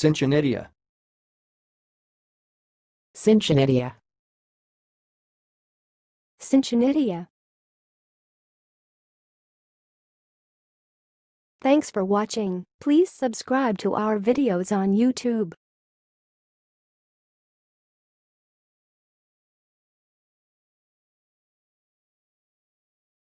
Cincinnatia. Cincinnatia. Cincinnatia. Thanks for watching. Please subscribe to our videos on YouTube.